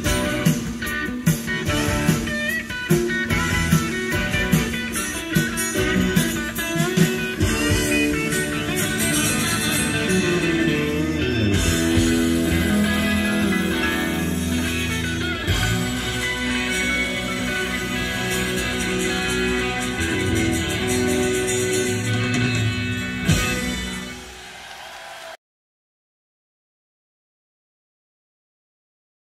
friend.